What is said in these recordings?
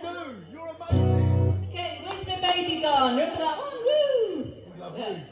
You're amazing. Okay, where's my baby gone? Remember that one? Woo! We.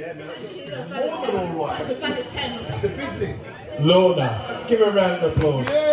Yeah, no. More than all right. It's a business. Lorna, give her a round of applause. Yeah.